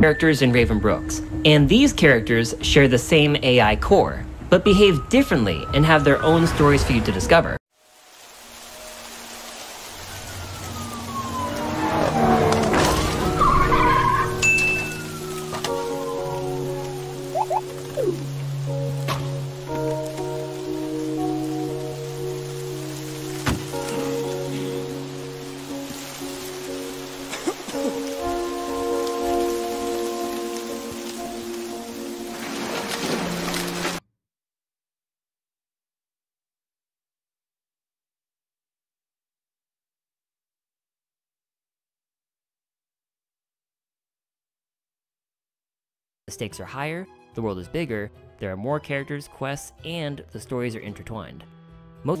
characters in Raven Brooks, and these characters share the same AI core, but behave differently and have their own stories for you to discover. The stakes are higher, the world is bigger, there are more characters, quests, and the stories are intertwined. Most